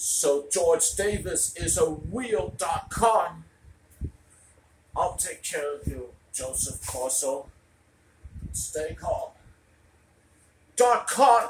So George Davis is a real dot com. I'll take care of you, Joseph Corso. Stay calm. Dot com!